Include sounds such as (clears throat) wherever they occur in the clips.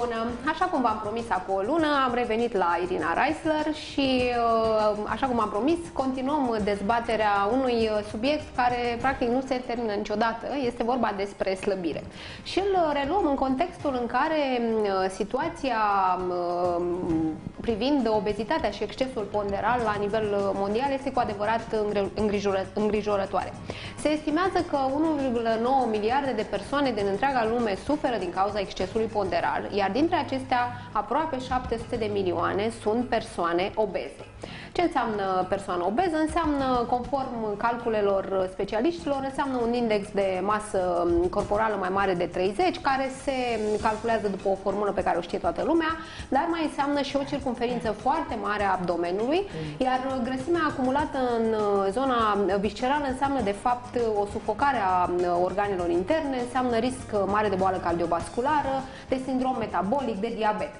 Bună! Așa cum v-am promis acum o lună, am revenit la Irina Reisler și, uh, așa cum am promis, continuăm dezbaterea unui subiect care practic nu se termină niciodată. Este vorba despre slăbire. Și îl reluăm în contextul în care uh, situația uh, privind obezitatea și excesul ponderal la nivel mondial este cu adevărat îngrijorătoare. Se estimează că 1,9 miliarde de persoane din întreaga lume suferă din cauza excesului ponderal, iar dintre acestea aproape 700 de milioane sunt persoane obeze. Ce înseamnă persoană obeză? Înseamnă, conform calculelor specialiștilor, înseamnă un index de masă corporală mai mare de 30, care se calculează după o formulă pe care o știe toată lumea, dar mai înseamnă și o circunferință foarte mare a abdomenului, iar grăsimea acumulată în zona viscerală înseamnă, de fapt, o sufocare a organelor interne, înseamnă risc mare de boală cardiovasculară, de sindrom metabolic, de diabet.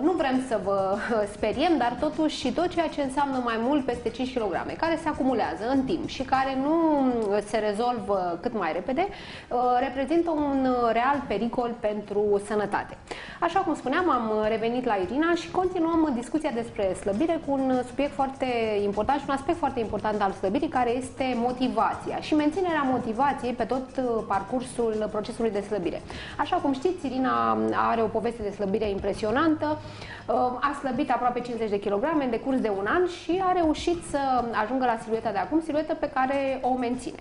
Nu vrem să vă (laughs) speriem, dar totuși și tot ceea ce înseamnă mai mult peste 5 kg, care se acumulează în timp și care nu se rezolvă cât mai repede, uh, reprezintă un real pericol pentru sănătate. Așa cum spuneam, am revenit la Irina și continuăm discuția despre slăbire cu un subiect foarte important și un aspect foarte important al slăbirii, care este motivația și menținerea motivației pe tot parcursul procesului de slăbire. Așa cum știți, Irina are o poveste de slăbire impresionantă, uh, a slăbit aproape 50 de kilograme în decurs de un an și a reușit să ajungă la silueta de acum, silueta pe care o menține.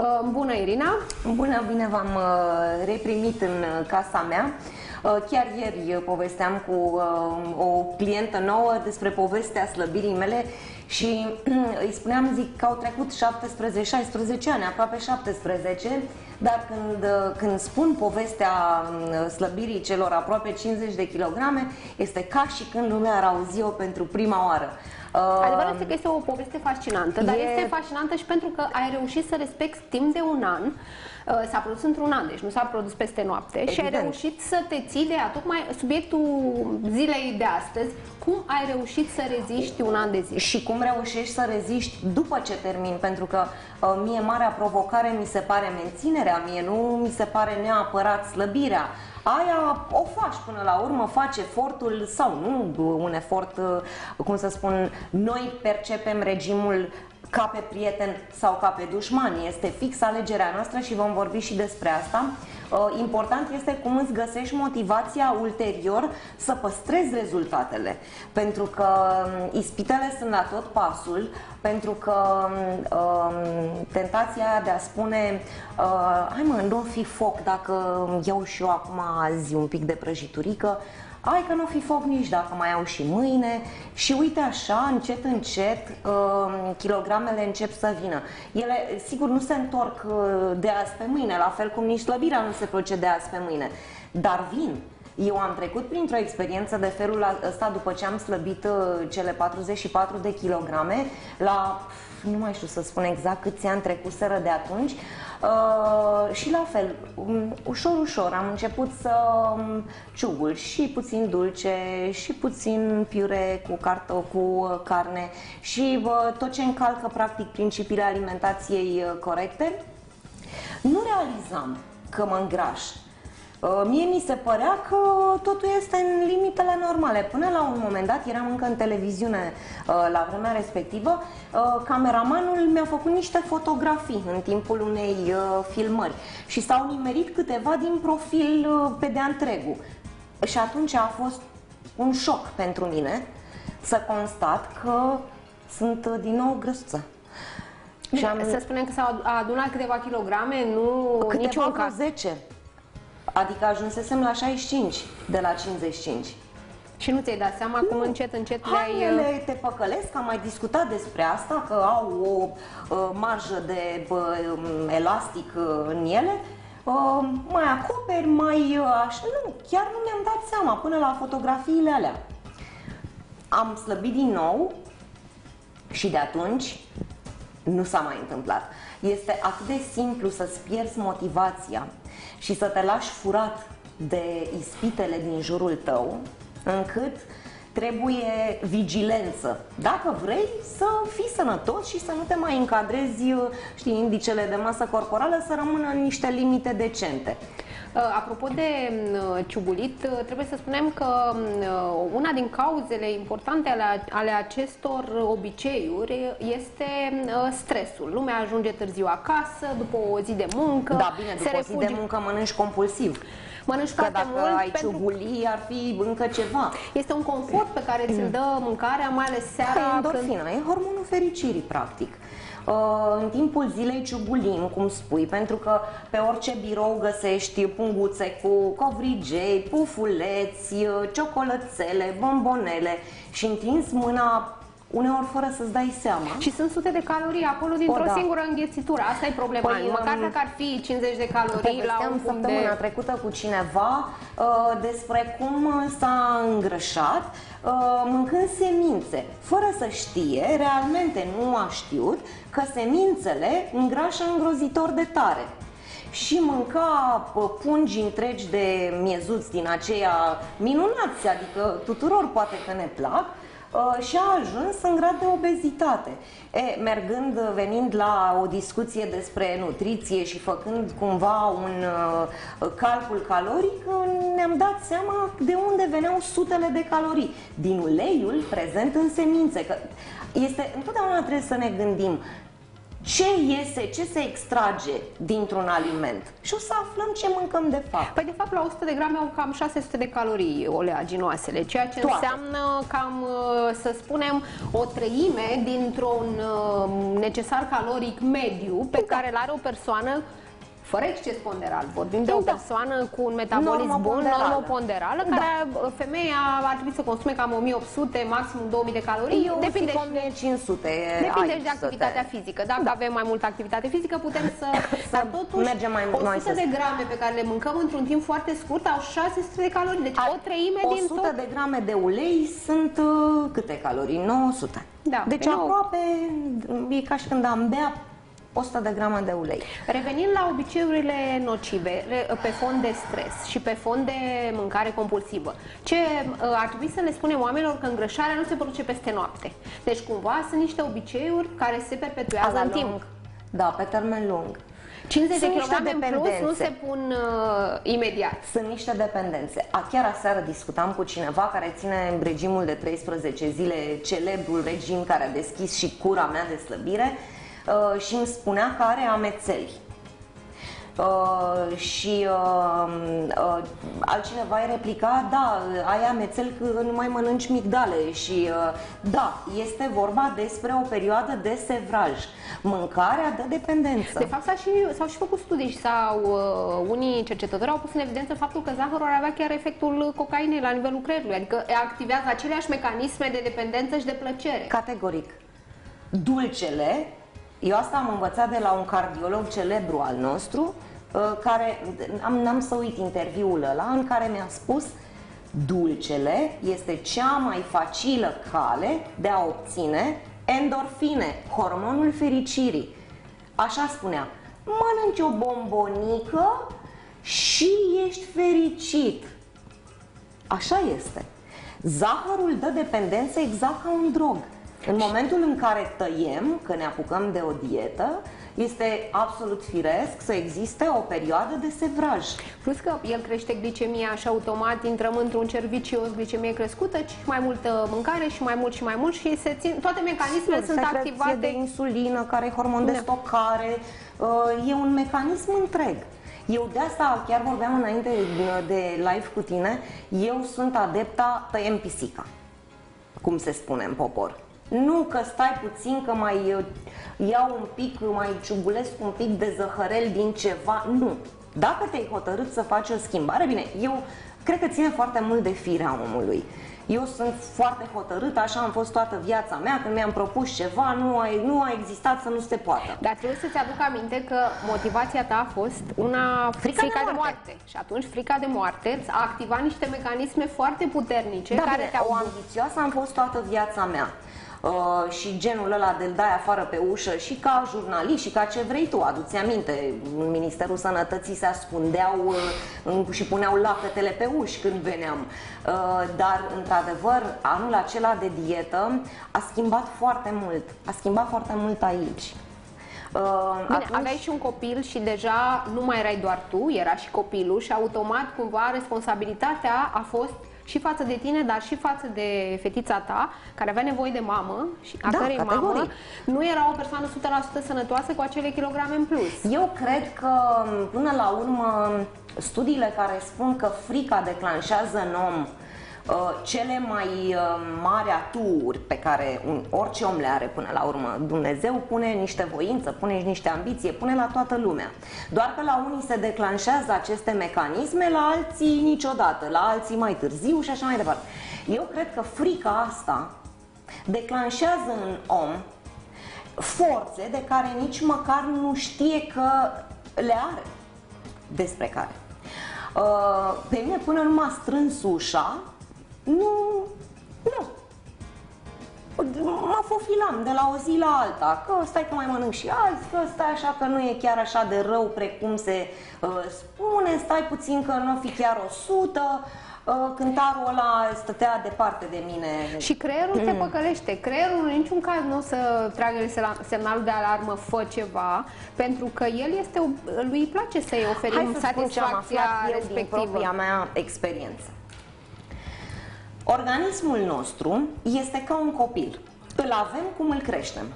Uh, bună, Irina! Bună, bine v-am uh, reprimit în uh, casa mea. Chiar ieri povesteam cu o clientă nouă despre povestea slăbirii mele și îi spuneam, zic, că au trecut 17-16 ani, aproape 17, dar când, când spun povestea slăbirii celor aproape 50 de kilograme, este ca și când lumea ar auzi-o pentru prima oară. Adevărul este că este o poveste fascinantă, dar e... este fascinantă și pentru că ai reușit să respecti timp de un an Uh, s-a produs într-un an, deci nu s-a produs peste noapte Evident. și ai reușit să te ții de ea. Tocmai subiectul zilei de astăzi, cum ai reușit să reziști un an de zi? Și cum reușești să reziști după ce termin, pentru că uh, mie marea provocare mi se pare menținerea, mie nu mi se pare neapărat slăbirea aia o faci până la urmă, faci efortul sau nu un efort, uh, cum să spun, noi percepem regimul ca pe prieten sau ca pe dușman. Este fix alegerea noastră și vom vorbi și despre asta. Uh, important este cum îți găsești motivația ulterior să păstrezi rezultatele. Pentru că um, ispitele sunt la tot pasul, pentru că um, tentația de a spune uh, hai mă, nu fi foc dacă iau și eu acum azi un pic de prăjiturică, ai că nu o fi foc nici dacă mai au și mâine și uite așa, încet, încet, uh, kilogramele încep să vină. Ele, sigur, nu se întorc uh, de azi pe mâine, la fel cum nici slăbirea nu se face de azi pe mâine, dar vin. Eu am trecut printr-o experiență de felul ăsta după ce am slăbit uh, cele 44 de kilograme la nu mai știu să spun exact câți ani trecuseră de atunci uh, și la fel, um, ușor, ușor am început să um, ciugul și puțin dulce și puțin piure cu carto, cu carne și uh, tot ce încalcă practic principiile alimentației uh, corecte. Nu realizam că mă îngraș Uh, mie mi se părea că totul este în limitele normale. Până la un moment dat, eram încă în televiziune uh, la vremea respectivă, uh, cameramanul mi-a făcut niște fotografii în timpul unei filmări și s-au nimerit câteva din profil pe de întregul. Și atunci a fost un șoc pentru mine să constat că sunt din nou grăsuță. Și am... Să spunem că s-au adunat câteva kilograme, nu câteva niciun caz. 10. Adică ajunsesem la 65 de la 55. Și nu ți-ai dat seama nu. cum încet, încet le-ai... Hainele uh, te păcălesc, am mai discutat despre asta, că au o uh, marjă de uh, elastic uh, în ele, uh, mai acoperi, mai uh, așa, nu, chiar nu mi-am dat seama până la fotografiile alea. Am slăbit din nou și de atunci nu s-a mai întâmplat. Este atât de simplu să-ți pierzi motivația și să te lași furat de ispitele din jurul tău, încât trebuie vigilență. Dacă vrei să fii sănătos și să nu te mai încadrezi, știi, indicele de masă corporală să rămână în niște limite decente. Uh, apropo de uh, ciubulit, uh, trebuie să spunem că una din cauzele importante ale, ale acestor obiceiuri este stresul. Lumea ajunge târziu acasă, după o zi de muncă. Da, bine, după o zi de muncă mănânci compulsiv. Mănânci că foarte dacă mult ai ciubuli, ar fi încă ceva. Este un confort pe care ți-l dă mâncarea, mai ales seara. Că e endorfina, când... e hormonul fericirii, practic. Uh, în timpul zilei ciubulim, cum spui, pentru că pe orice birou găsești punguțe cu covrigei, pufuleți, uh, ciocolățele, bombonele și întinzi mâna uneori fără să-ți dai seama. Și sunt sute de calorii acolo dintr-o da. singură înghețitură. Asta e problema. Păi, Măcar um, dacă ar fi 50 de calorii la un săptămâna de... trecută cu cineva uh, despre cum s-a îngrășat uh, mâncând semințe, fără să știe, realmente nu a știut, că semințele îngrașă îngrozitor de tare și mânca pungi întregi de miezuți din aceia minunați, adică tuturor poate că ne plac, Uh, și a ajuns în grad de obezitate. E, mergând, venind la o discuție despre nutriție și făcând cumva un uh, calcul caloric, ne-am dat seama de unde veneau sutele de calorii. Din uleiul prezent în semințe. Că este, întotdeauna trebuie să ne gândim ce iese, ce se extrage dintr-un aliment și o să aflăm ce mâncăm de fapt. Păi de fapt la 100 de grame au cam 600 de calorii oleaginoasele, ceea ce Toate. înseamnă cam, uh, să spunem, o treime dintr-un uh, necesar caloric mediu pe da. care îl are o persoană fără exces ponderal. Vorbim de o da. persoană cu un metabolism bun, normoponderală, da. care da. femeia ar trebui să consume cam 1800, maxim 2000 de calorii. Eu depinde și 1500. Depinde și de activitatea fizică. Dacă da. avem mai multă activitate fizică, putem să... (laughs) să dar totuși, mergem mai 100 mai de grame pe care le mâncăm într-un timp foarte scurt au 600 de calorii. Deci Ai, o treime 100 din 100 de grame de ulei sunt uh, câte calorii? 900. Da, deci aproape, e ca și când am bea 100 de grame de ulei. Revenind la obiceiurile nocive, pe fond de stres și pe fond de mâncare compulsivă, ce uh, ar trebui să le spunem oamenilor că îngrășarea nu se produce peste noapte. Deci cumva sunt niște obiceiuri care se perpetuează în timp. Da, pe termen lung. 50 Sunt de kilograme în plus nu se pun uh, imediat. Sunt niște dependențe. A, chiar aseară discutam cu cineva care ține regimul de 13 zile, celebrul regim care a deschis și cura mea de slăbire Uh, și îmi spunea că are amețeli. Uh, și uh, uh, altcineva îi replica, da, ai amețel că nu mai mănânci migdale și uh, da, este vorba despre o perioadă de sevraj. Mâncarea de dependență. De fapt, s-au și, s-au și făcut studii sau uh, unii cercetători au pus în evidență faptul că zahărul ar avea chiar efectul cocainei la nivelul creierului, adică activează aceleași mecanisme de dependență și de plăcere. Categoric. Dulcele eu asta am învățat de la un cardiolog celebru al nostru, uh, care, am, n-am să uit interviul ăla, în care mi-a spus dulcele este cea mai facilă cale de a obține endorfine, hormonul fericirii. Așa spunea, mănânci o bombonică și ești fericit. Așa este. Zahărul dă dependență exact ca un drog. În momentul în care tăiem, că ne apucăm de o dietă, este absolut firesc să existe o perioadă de sevraj. Plus că el crește glicemia și automat intrăm într-un cer vicios, glicemie crescută, și mai multă mâncare și mai mult și mai mult și se țin, toate mecanismele Sigur, sunt activate. de insulină, care e hormon de da. stocare, uh, e un mecanism întreg. Eu de asta chiar vorbeam înainte de live cu tine, eu sunt adepta tăiem pisica, cum se spune în popor. Nu că stai puțin, că mai uh, iau un pic, mai ciubulesc un pic de zăhărel din ceva. Nu. Dacă te-ai hotărât să faci o schimbare, bine, eu cred că ține foarte mult de firea omului. Eu sunt foarte hotărât, așa am fost toată viața mea, când mi-am propus ceva, nu a, nu a existat să nu se poată. Dar trebuie să-ți aduc aminte că motivația ta a fost una frica, frica de, moarte. de moarte. Și atunci frica de moarte a activat niște mecanisme foarte puternice da, care te-au... o ambițioasă am fost toată viața mea. Uh, și genul ăla de dai afară pe ușă și ca jurnalist și ca ce vrei tu, aduți aminte, în Ministerul Sănătății se ascundeau uh, și puneau lacătele pe uși când veneam. Uh, dar, într-adevăr, anul acela de dietă a schimbat foarte mult, a schimbat foarte mult aici. Uh, Bine, atunci... aveai și un copil și deja nu mai erai doar tu, era și copilul și automat cumva responsabilitatea a fost și față de tine, dar și față de fetița ta, care avea nevoie de mamă și a da, cărei categoric. mamă nu era o persoană 100% sănătoasă cu acele kilograme în plus. Eu cred că, până la urmă, studiile care spun că frica declanșează în om Uh, cele mai uh, mari aturi pe care un, orice om le are până la urmă. Dumnezeu pune niște voință, pune niște ambiție, pune la toată lumea. Doar că la unii se declanșează aceste mecanisme, la alții niciodată, la alții mai târziu și așa mai departe. Eu cred că frica asta declanșează în om forțe de care nici măcar nu știe că le are despre care. Uh, pe mine până nu m-a strâns ușa nu, nu. Mă fofilam de la o zi la alta, că stai că mai mănânc și azi, că stai așa că nu e chiar așa de rău precum se uh, spune, stai puțin că nu fi chiar o sută, uh, cântarul ăla stătea departe de mine. Și creierul mm. te păcălește. Creierul în niciun caz nu o să tragă semnalul de alarmă, fă ceva, pentru că el este, lui îi place să-i oferim Hai să satisfacția respectivă. din propria mea experiență. Organismul nostru este ca un copil. Îl avem cum îl creștem.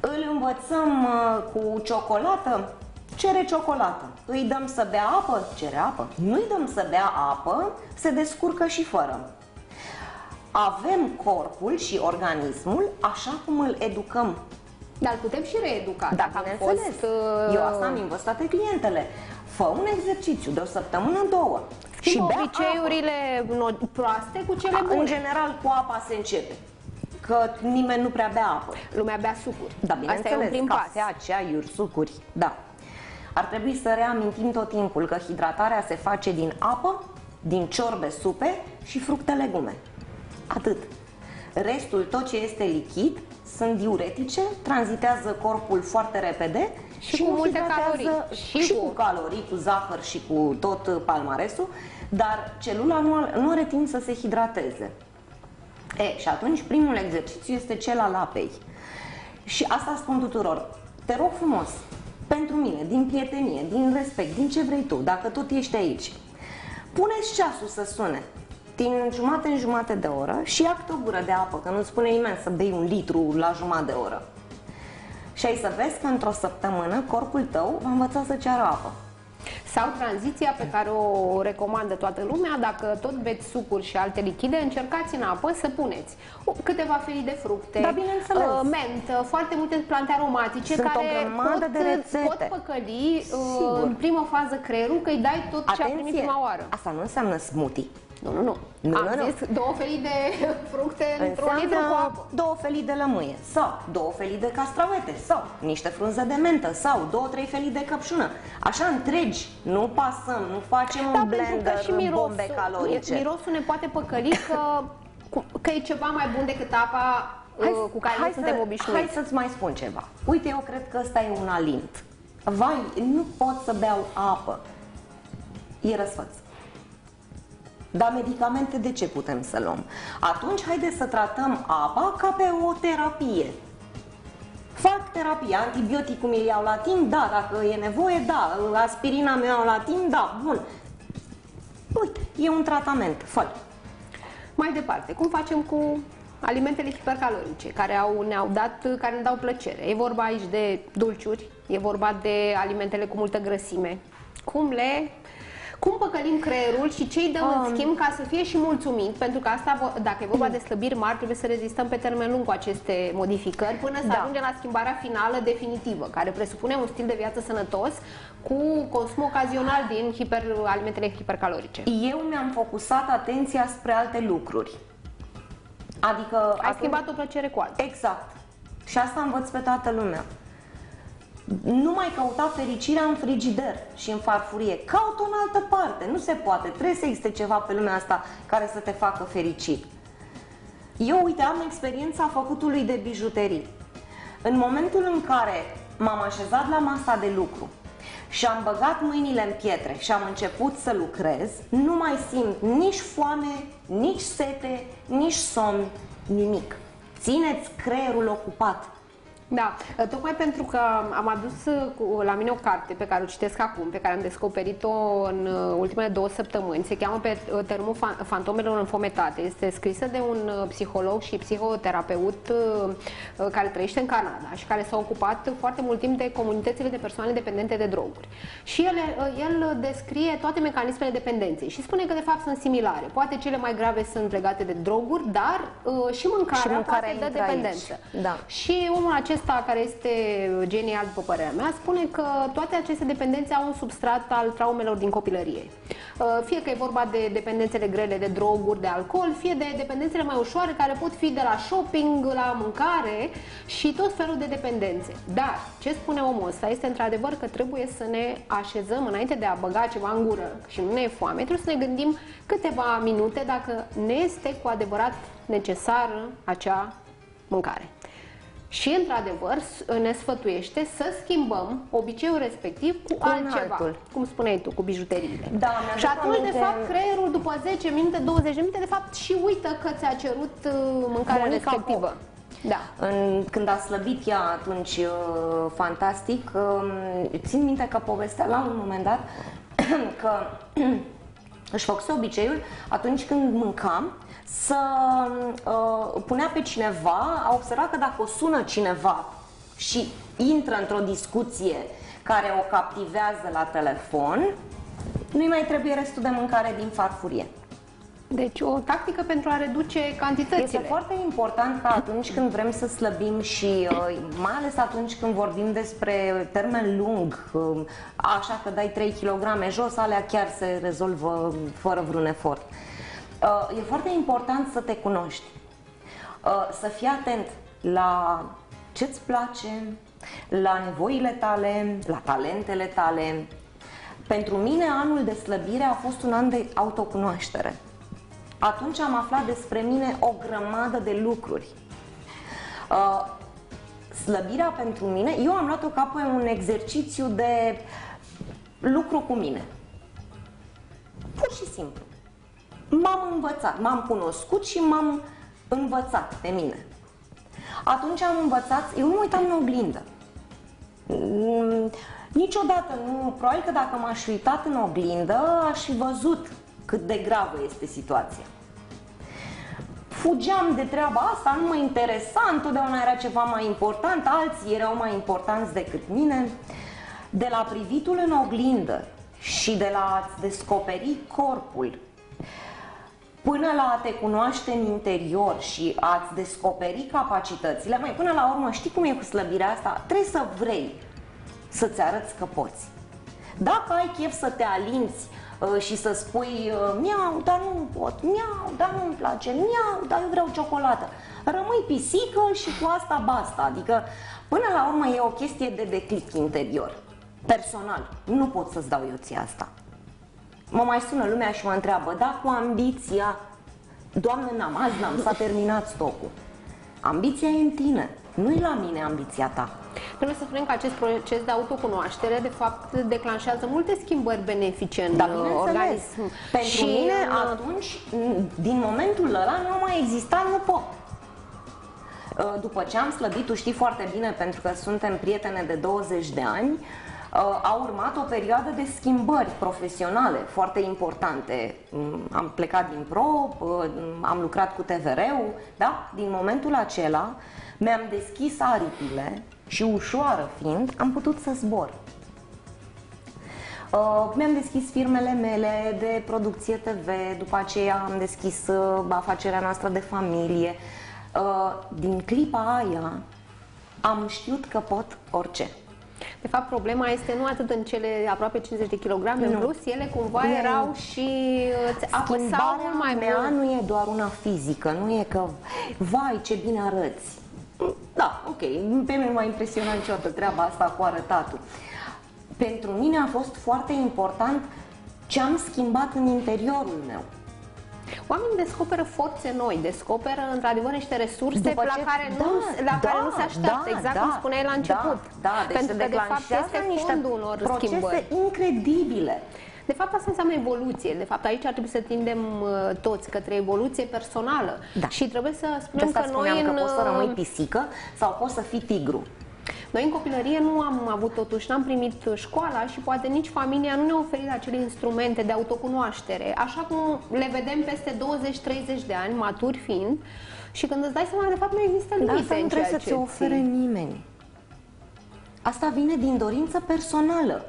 Îl învățăm uh, cu ciocolată, cere ciocolată. Îi dăm să bea apă, cere apă. Nu îi dăm să bea apă, se descurcă și fără. Avem corpul și organismul așa cum îl educăm. Dar îl putem și reeduca. Da, dacă am fost, uh... Eu asta am învățat clientele. Fă un exercițiu de o săptămână, două și obiceiurile apă. proaste cu cele bune. În general, cu apa se începe că nimeni nu prea bea apă. Lumea bea sucuri. Da, bineînțeles, Asta e un prim cafea, ceaiuri, sucuri, da. Ar trebui să reamintim tot timpul că hidratarea se face din apă, din ciorbe, supe și fructe, legume. Atât. Restul, tot ce este lichid, sunt diuretice, tranzitează corpul foarte repede și, și cu multe calorii. Și, și cu... cu calorii, cu zahăr și cu tot palmaresul dar celula nu, nu are timp să se hidrateze. E, și atunci primul exercițiu este cel al apei. Și asta spun tuturor. Te rog frumos, pentru mine, din prietenie, din respect, din ce vrei tu, dacă tot ești aici, puneți ceasul să sune din jumate în jumate de oră și ia o gură de apă, că nu-ți spune nimeni să bei un litru la jumătate de oră. Și ai să vezi că într-o săptămână corpul tău va învăța să ceară apă. Sau tranziția pe care o recomandă toată lumea, dacă tot beți sucuri și alte lichide, încercați în apă să puneți câteva felii de fructe, da, uh, mentă, foarte multe plante aromatice Sunt care pot, de rețete. pot păcăli uh, în prima fază creierul că îi dai tot ce a primit prima oară. Asta nu înseamnă smoothie. Nu, nu, nu. nu Am nu, zis nu. două felii de (laughs) fructe într-un litru cu apă. două felii de lămâie sau două felii de castravete sau niște frunze de mentă sau două, trei felii de căpșună. Așa întregi, nu pasăm, nu facem da, un blender că și mirosul, bombe calorice. Mirosul ne poate păcăli că, (laughs) că e ceva mai bun decât apa hai, uh, cu care hai nu suntem obișnuiți. Hai să-ți mai spun ceva. Uite, eu cred că ăsta e un alint. Vai, nu pot să beau apă. E răsfăț. Dar medicamente de ce putem să luăm? Atunci haideți să tratăm apa ca pe o terapie. Fac terapie, antibioticul mi iau la timp, da, dacă e nevoie, da, aspirina mi iau la timp, da, bun. Uite, e un tratament, fă Mai departe, cum facem cu alimentele hipercalorice, care au, ne-au dat, care ne dau plăcere? E vorba aici de dulciuri, e vorba de alimentele cu multă grăsime. Cum le cum păcălim creierul și ce îi dăm um. în schimb ca să fie și mulțumit, pentru că asta, dacă e vorba de slăbiri mari, trebuie să rezistăm pe termen lung cu aceste modificări până să da. ajungem la schimbarea finală definitivă, care presupune un stil de viață sănătos cu consum ocazional din hiper, alimentele hipercalorice. Eu mi-am focusat atenția spre alte lucruri. Adică... Ai atunci... schimbat o plăcere cu alta. Exact. Și asta învăț pe toată lumea. Nu mai căuta fericirea în frigider și în farfurie. Caut-o în altă parte. Nu se poate. Trebuie să existe ceva pe lumea asta care să te facă fericit. Eu, uite, am experiența făcutului de bijuterii. În momentul în care m-am așezat la masa de lucru și am băgat mâinile în pietre și am început să lucrez, nu mai simt nici foame, nici sete, nici somn, nimic. Țineți creierul ocupat. Da, tocmai pentru că am adus uh, la mine o carte pe care o citesc acum, pe care am descoperit-o în uh, ultimele două săptămâni. Se cheamă pe uh, termul fantomelor înfometate. Este scrisă de un psiholog și psihoterapeut care trăiește în Canada și care s-a ocupat foarte mult timp de comunitățile de persoane dependente de droguri. Și el, el descrie toate mecanismele dependenței și spune că de fapt sunt similare. Poate cele mai grave sunt legate de droguri, dar și mâncarea, și mâncarea poate dă dependență. Da. Și omul acesta acesta, care este genial, după părerea mea, spune că toate aceste dependențe au un substrat al traumelor din copilărie. Uh, fie că e vorba de dependențele grele de droguri, de alcool, fie de dependențele mai ușoare, care pot fi de la shopping, la mâncare și tot felul de dependențe. Dar, ce spune omul ăsta este într-adevăr că trebuie să ne așezăm înainte de a băga ceva în gură și nu ne e foame, trebuie să ne gândim câteva minute dacă ne este cu adevărat necesară acea mâncare. Și, într-adevăr, ne sfătuiește să schimbăm obiceiul respectiv cu, cu altceva, altul. cum spuneai tu, cu bijuteriile. Da, și atunci, aminte... de fapt, creierul după 10 minute, 20 de minute, de fapt, și uită că ți-a cerut uh, mâncarea Monica respectivă. Pop. Da. În, când a slăbit ea atunci uh, fantastic, uh, țin minte că povestea la un moment dat (coughs) că (coughs) își făcuse obiceiul atunci când mâncam să uh, punea pe cineva, a observat că dacă o sună cineva și intră într-o discuție care o captivează la telefon, nu-i mai trebuie restul de mâncare din farfurie. Deci o tactică pentru a reduce cantitățile. Este foarte important că atunci când vrem să slăbim și uh, mai ales atunci când vorbim despre termen lung, uh, așa că dai 3 kg jos, alea chiar se rezolvă fără vreun efort. Uh, e foarte important să te cunoști, uh, să fii atent la ce-ți place, la nevoile tale, la talentele tale. Pentru mine anul de slăbire a fost un an de autocunoaștere. Atunci am aflat despre mine o grămadă de lucruri. Uh, slăbirea pentru mine, eu am luat-o ca pe un exercițiu de lucru cu mine. Pur și simplu m-am învățat, m-am cunoscut și m-am învățat pe mine. Atunci am învățat, eu nu mă uitam în oglindă. Mm, niciodată nu, probabil că dacă m-aș uitat în oglindă, aș fi văzut cât de gravă este situația. Fugeam de treaba asta, nu mă interesa, întotdeauna era ceva mai important, alții erau mai importanți decât mine. De la privitul în oglindă și de la a-ți descoperi corpul până la a te cunoaște în interior și a-ți descoperi capacitățile, mai până la urmă știi cum e cu slăbirea asta? Trebuie să vrei să-ți arăți că poți. Dacă ai chef să te alinți uh, și să spui uh, miau, dar nu pot, miau, dar nu-mi place, miau, dar eu vreau ciocolată, rămâi pisică și cu asta basta. Adică, până la urmă, e o chestie de declic interior. Personal, nu pot să-ți dau eu ție asta. Mă mai sună lumea și mă întreabă, da, cu ambiția, Doamne, n-am, azi n-am, s-a terminat stocul. Ambiția e în tine, nu e la mine ambiția ta. Trebuie să spunem că acest proces de autocunoaștere, de fapt, declanșează multe schimbări benefice în da, uh, organism. Pentru și mine, în... atunci, din momentul ăla, nu mai exista, nu pot. Uh, după ce am slăbit, tu știi foarte bine, pentru că suntem prietene de 20 de ani, Uh, a urmat o perioadă de schimbări profesionale foarte importante. Mm, am plecat din pro, uh, am lucrat cu TVR-ul, da? Din momentul acela mi-am deschis aripile și ușoară fiind, am putut să zbor. Uh, mi-am deschis firmele mele de producție TV, după aceea am deschis uh, afacerea noastră de familie. Uh, din clipa aia am știut că pot orice. De fapt, problema este nu atât în cele aproape 50 de kilograme în plus, ele cumva nu. erau și îți apăsau mai mea mult. nu e doar una fizică, nu e că, vai, ce bine arăți. Da, ok, pe mine nu m-a impresionat niciodată treaba asta cu arătatul. Pentru mine a fost foarte important ce am schimbat în interiorul meu. Oamenii descoperă forțe noi, descoperă într-adevăr niște resurse După la, ce- care, da, nu, la da, care nu se așteaptă, da, exact da, cum spuneai la început. Da, da deci Pentru se că, de fapt, declanșează este niște fondul unor procese schimbări. incredibile. De fapt, asta înseamnă evoluție. De fapt, aici ar trebui să tindem uh, toți către evoluție personală. Da. Și trebuie să De spunem asta că noi spuneam în, că poți să uh, rămâi pisică sau poți să fii tigru. Noi în copilărie nu am avut totuși, n-am primit școala și poate nici familia nu ne-a oferit acele instrumente de autocunoaștere, așa cum le vedem peste 20-30 de ani, maturi fiind, și când îți dai seama, de fapt, nu există Dar limite asta nu în trebuie ceea să ce ți ofere ții. nimeni. Asta vine din dorință personală.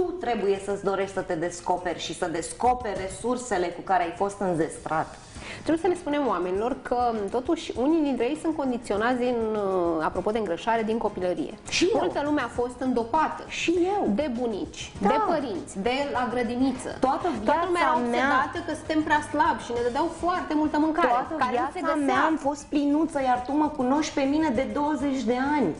Tu trebuie să-ți dorești să te descoperi și să descoperi resursele cu care ai fost înzestrat. Trebuie să le spunem oamenilor că, totuși, unii dintre ei sunt condiționați din, uh, apropo de îngrășare, din copilărie. Și eu. Multă lume a fost îndopată. Și eu. De bunici, Da. de părinți, de la grădiniță. Toată Toată viața lumea era mea- obsedată că suntem prea slabi și ne dădeau foarte multă mâncare. Toată care nu se viața găsea. mea am fost plinuță, iar tu mă cunoști pe mine de 20 de ani.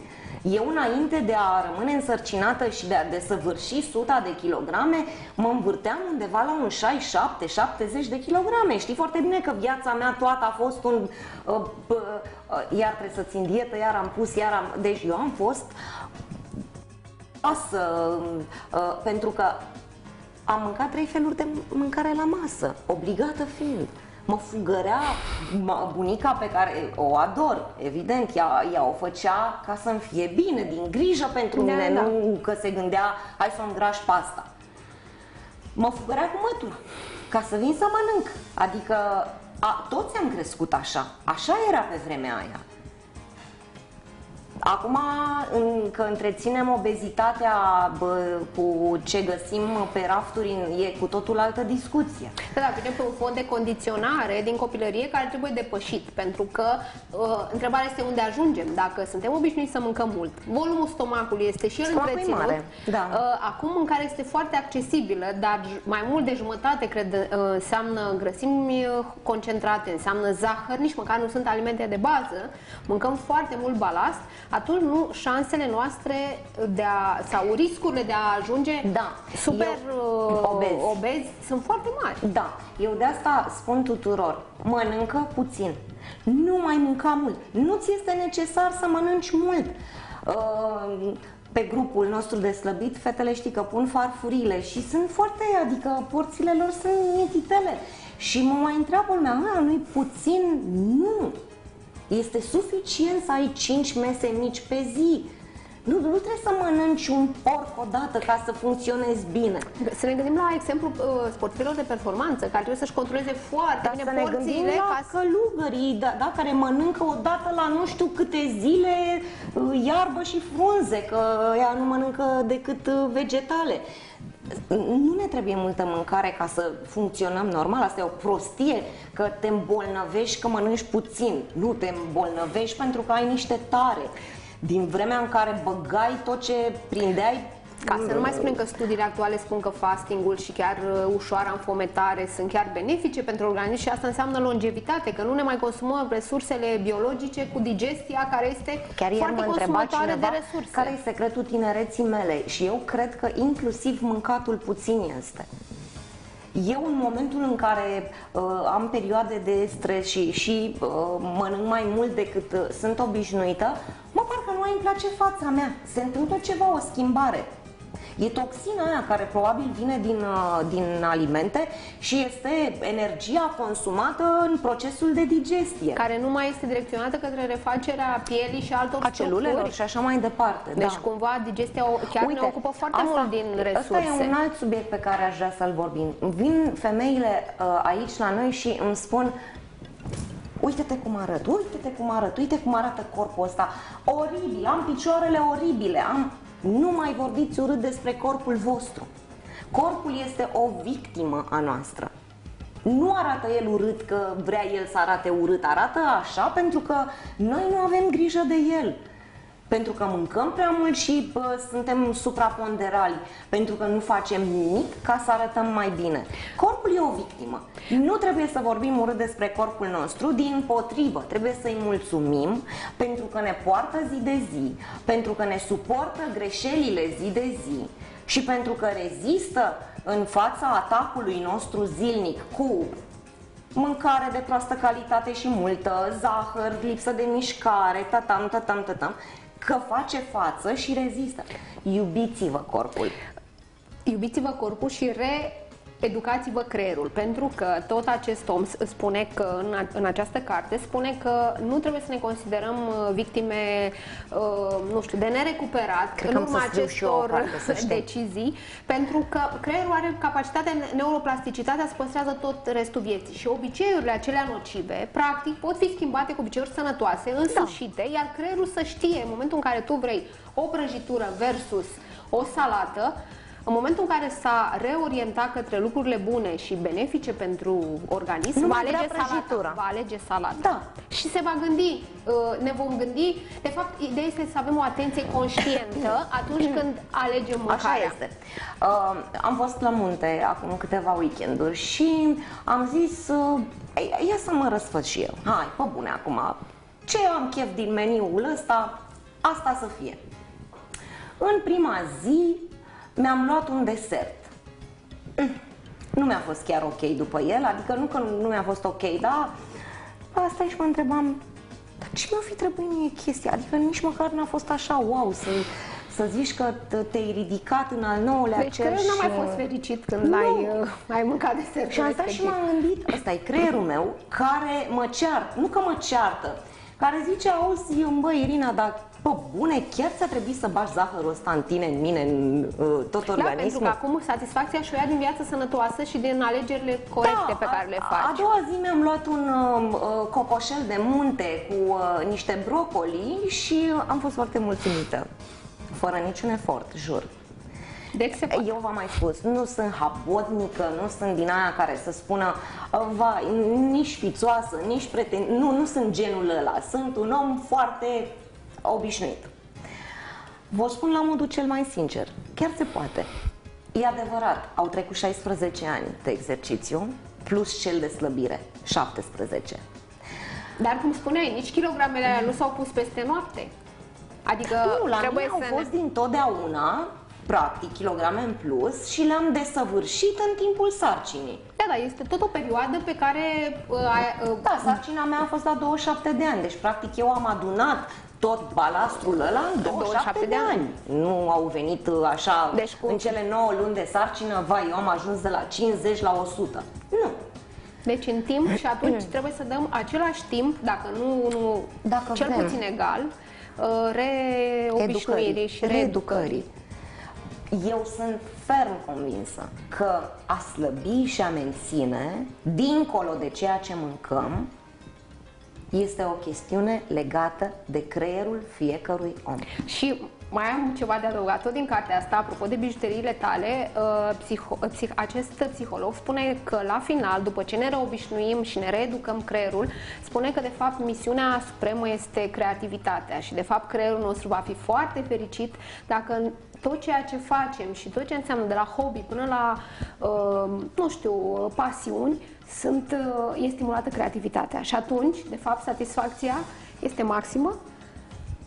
Eu, înainte de a rămâne însărcinată și de a desăvârși suta de kilograme, mă învârteam undeva la un 67-70 de kilograme. Știi foarte bine că viața mea toată a fost un... Uh, uh, uh, iar trebuie să țin dietă, iar am pus, iar am... Deci eu am fost asă, uh, pentru că am mâncat trei feluri de mâncare la masă, obligată fiind. Mă fugărea ma- bunica pe care o ador, evident, ea, ea o făcea ca să-mi fie bine, din grijă pentru Da, mine, da. nu că se gândea, hai să o îngraș pasta. Mă fugărea cu mătura, ca să vin să mănânc. Adică a, toți am crescut așa, așa era pe vremea aia. Acum, în, că întreținem obezitatea bă, cu ce găsim pe rafturi, e cu totul altă discuție. Da, da, vedem pe un fond de condiționare din copilărie care trebuie depășit, pentru că uh, întrebarea este unde ajungem. Dacă suntem obișnuiți să mâncăm mult, volumul stomacului este și el Stomacul e întreținut. mare, da. Uh, acum mâncarea este foarte accesibilă, dar j- mai mult de jumătate, cred, uh, înseamnă grăsimi uh, concentrate, înseamnă zahăr, nici măcar nu sunt alimente de bază, mâncăm foarte mult balast, atunci nu șansele noastre de a, sau riscurile de a ajunge Da. super Eu- uh, obezi. obezi sunt foarte mari. Da, eu de asta spun tuturor, mănâncă puțin, nu mai mânca mult, nu ți este necesar să mănânci mult. Uh, pe grupul nostru de slăbit, fetele știi că pun farfurile și sunt foarte, adică porțiile lor sunt mititele. Și mă mai întreabă lumea, "A, nu-i puțin? Nu! Este suficient să ai 5 mese mici pe zi. Nu, nu trebuie să mănânci un porc odată ca să funcționezi bine. Să ne gândim la exemplu uh, sportivilor de performanță, care trebuie să-și controleze foarte Dar bine să ne gândim porțiile la ca să... călugării, da, da, care mănâncă o dată la nu știu câte zile uh, iarbă și frunze, că ea nu mănâncă decât uh, vegetale. Nu ne trebuie multă mâncare ca să funcționăm normal, asta e o prostie, că te îmbolnăvești că mănânci puțin. Nu te îmbolnăvești pentru că ai niște tare. Din vremea în care băgai tot ce prindeai Ca să nu mai spunem că studiile actuale spun că fastingul și chiar uh, ușoara înfometare sunt chiar benefice pentru organism și asta înseamnă longevitate, că nu ne mai consumăm resursele biologice cu digestia care este Chiar ieri foarte mă întreba consumatoare cineva de resurse. care e secretul tinereții mele și eu cred că inclusiv mâncatul puțin este. Eu în momentul în care uh, am perioade de stres și, și uh, mănânc mai mult decât uh, sunt obișnuită, mă parcă nu mai îmi place fața mea. Se întâmplă ceva, o schimbare. E toxina aia care probabil vine din, uh, din alimente și este energia consumată în procesul de digestie. care nu mai este direcționată către refacerea pielii și altor a celulelor structuri. și așa mai departe. Deci da. cumva digestia o- chiar ne ocupă foarte asta, mult din resurse. Asta e un alt subiect pe care aș vrea să-l vorbim. Vin femeile uh, aici la noi și îmi spun Uite-te cum arăt, uite-te cum arăt, uite cum arată corpul ăsta. Oribil, am picioarele oribile, am... Nu mai vorbiți urât despre corpul vostru. Corpul este o victimă a noastră. Nu arată el urât că vrea el să arate urât, arată așa pentru că noi nu avem grijă de el. Pentru că mâncăm prea mult și bă, suntem supraponderali, pentru că nu facem nimic ca să arătăm mai bine. Corpul e o victimă. Nu trebuie să vorbim urât despre corpul nostru, din potrivă, trebuie să-i mulțumim pentru că ne poartă zi de zi, pentru că ne suportă greșelile zi de zi și pentru că rezistă în fața atacului nostru zilnic cu mâncare de proastă calitate și multă, zahăr, lipsă de mișcare, tatam, tatam, tatam, că face față și rezistă. Iubiți-vă corpul. Iubiți-vă corpul și re educați-vă creierul, pentru că tot acest om spune că în, în această carte spune că nu trebuie să ne considerăm uh, victime, uh, nu știu, de nerecuperat Cred în urma acestor carte, decizii, pentru că creierul are capacitatea, neuroplasticitatea să păstrează tot restul vieții și obiceiurile acelea nocive, practic, pot fi schimbate cu obiceiuri sănătoase, însușite, da. iar creierul să știe în momentul în care tu vrei o prăjitură versus o salată, în momentul în care s-a reorientat către lucrurile bune și benefice pentru organism, nu va alege salata. Va alege salata. Da. Și se va gândi, uh, ne vom gândi, de fapt, ideea este să avem o atenție conștientă atunci (clears throat) când alegem mâncarea. Așa este. Uh, am fost la munte acum câteva weekenduri și am zis, uh, ia să mă răsfăț și eu. Hai, pe bune acum, ce am chef din meniul ăsta, asta să fie. În prima zi mi-am luat un desert. Nu mi-a fost chiar ok după el, adică nu că nu mi-a fost ok, dar asta și mă întrebam, dar ce mi-a fi trebuit mie chestia? Adică nici măcar n-a fost așa wow să, să zici că te-ai ridicat în al nouălea deci cerș și... nu mai fost fericit când nu. ai, uh, ai mâncat desert. Și am stat și m-am gândit, ăsta e creierul meu care mă ceartă, nu că mă ceartă, care zice, auzi, băi, Irina, dar pe bune, chiar ți-a trebuit să bagi zahărul ăsta în tine, în mine, în uh, tot da, organismul? pentru că acum satisfacția și o ia din viață sănătoasă și din alegerile corecte da, pe care le faci. A, a doua zi mi-am luat un uh, uh, cocoșel de munte cu uh, niște brocoli și am fost foarte mulțumită. Fără niciun efort, jur. Deci se Eu v-am mai spus, nu sunt habotnică, nu sunt din aia care să spună vai, nici fițoasă, nici preten... Nu, nu sunt genul ăla. Sunt un om foarte obișnuit. Vă spun la modul cel mai sincer, chiar se poate. E adevărat, au trecut 16 ani de exercițiu, plus cel de slăbire, 17. Dar cum spuneai, nici kilogramele alea nu s-au pus peste noapte. Adică nu, la trebuie mine au fost ne... din totdeauna practic kilograme în plus și le-am desăvârșit în timpul sarcinii. Da, da, este tot o perioadă pe care... Uh, uh, da, sarcina mea a fost la 27 de ani, deci practic eu am adunat tot balastrul ăla în 27, 27 de ani. Nu au venit uh, așa deci, în cele 9 luni de sarcină, vai, eu am ajuns de la 50 la 100. Nu. Deci în timp și atunci trebuie să dăm același timp, dacă nu, nu dacă cel vrem. puțin egal, uh, reobișnuirii și reeducării. Eu sunt ferm convinsă că a slăbi și a menține, dincolo de ceea ce mâncăm, este o chestiune legată de creierul fiecărui om. Și mai am ceva de adăugat. Tot din cartea asta, apropo de bijuteriile tale, uh, psiho, uh, psih, acest psiholog spune că la final, după ce ne reobișnuim și ne reeducăm creierul, spune că de fapt misiunea supremă este creativitatea și de fapt creierul nostru va fi foarte fericit dacă tot ceea ce facem și tot ce înseamnă de la hobby până la, uh, nu știu, pasiuni, sunt, uh, e stimulată creativitatea. Și atunci, de fapt, satisfacția este maximă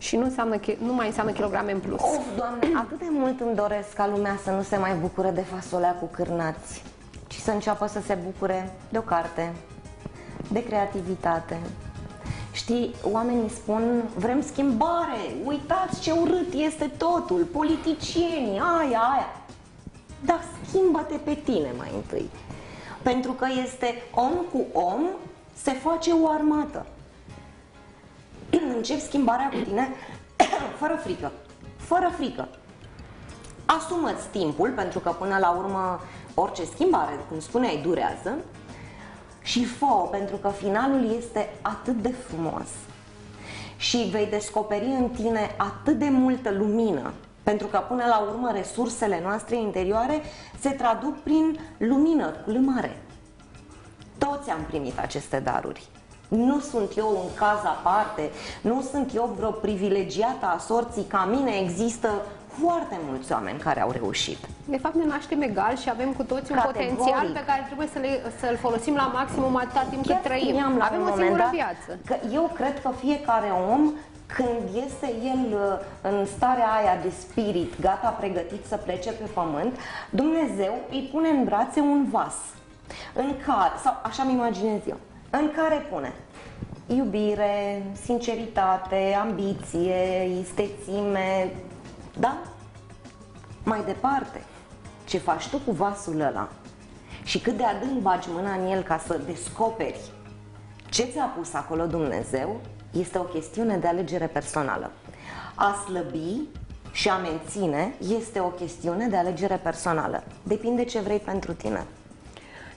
și nu, înseamnă, nu mai înseamnă kilograme în plus. Of, Doamne, atât de mult îmi doresc ca lumea să nu se mai bucure de fasolea cu cârnați, ci să înceapă să se bucure de o carte, de creativitate. Știi, oamenii spun, vrem schimbare, uitați ce urât este totul, politicienii, aia, aia. Dar schimbă-te pe tine mai întâi. Pentru că este om cu om, se face o armată. (clears throat) Încep schimbarea cu tine (clears throat) fără frică. Fără frică. Asumă-ți timpul, pentru că până la urmă orice schimbare, cum spuneai, durează și fă pentru că finalul este atât de frumos și vei descoperi în tine atât de multă lumină pentru că până la urmă resursele noastre interioare se traduc prin lumină, cu mare. Toți am primit aceste daruri. Nu sunt eu un caz aparte, nu sunt eu vreo privilegiată a sorții ca mine, există foarte mulți oameni care au reușit. De fapt ne naștem egal și avem cu toți un Categoric. potențial pe care trebuie să să-l folosim la maximum atâta timp Chiar cât trăim. Avem o singură viață. Că eu cred că fiecare om când este el uh, în starea aia de spirit, gata, pregătit să plece pe pământ, Dumnezeu îi pune în brațe un vas în care, sau așa-mi imaginez eu, în care pune iubire, sinceritate, ambiție, istețime, da? Mai departe, ce faci tu cu vasul ăla și cât de adânc bagi mâna în el ca să descoperi ce ți-a pus acolo Dumnezeu, este o chestiune de alegere personală. A slăbi și a menține este o chestiune de alegere personală. Depinde ce vrei pentru tine.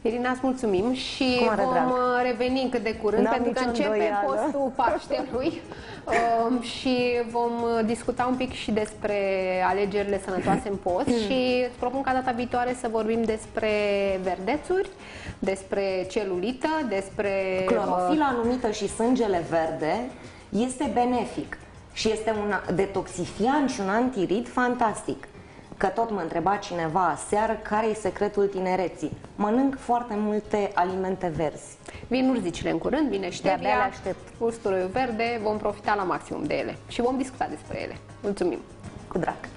Irina, îți mulțumim și vom drag. Uh, reveni cât de curând, pentru că începe îndoială. postul (laughs) Paștelui um, și vom uh, discuta un pic și despre alegerile sănătoase în post și îți propun ca data viitoare să vorbim despre verdețuri, despre celulită, despre... Clorofila uh, numită și sângele verde este benefic și este un detoxifiant și un antirid fantastic. Că tot mă întreba cineva aseară care e secretul tinereții. Mănânc foarte multe alimente verzi. Vin urzicile în curând, vine ștevia, usturoiul verde, vom profita la maximum de ele și vom discuta despre ele. Mulțumim! Cu drag!